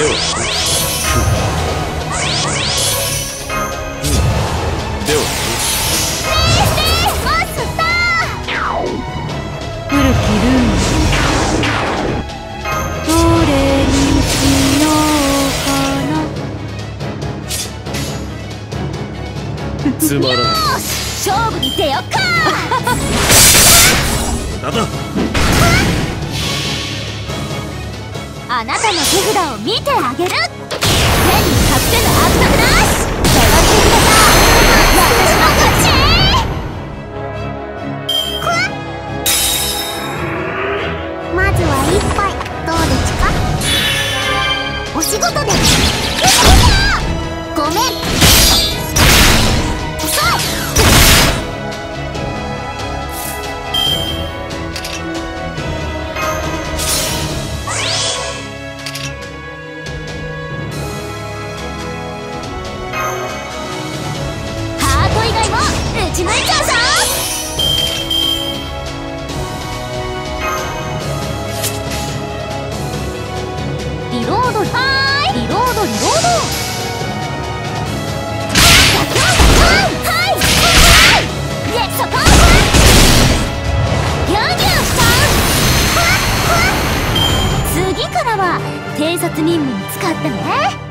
ではではマスタ古きルームどれにしようかなつまらないーよし勝負に出よっかだだ あなたの手札を見てあげる。手に隠せぬしまいちゃうぞリロードはいリロードリロードはい次からは偵察任務に使ってね